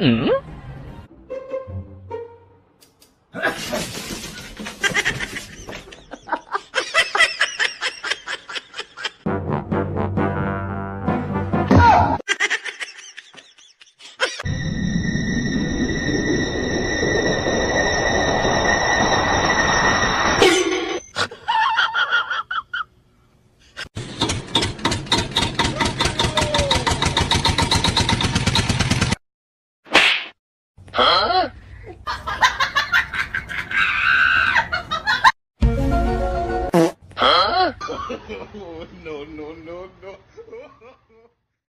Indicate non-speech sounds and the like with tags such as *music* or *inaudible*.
mm? *laughs* no, no, no, no. *laughs*